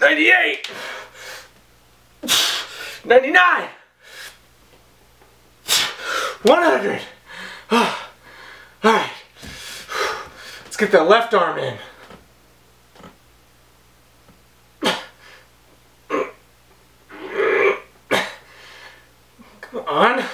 98 99 100 all right Let's get that left arm in. Come on.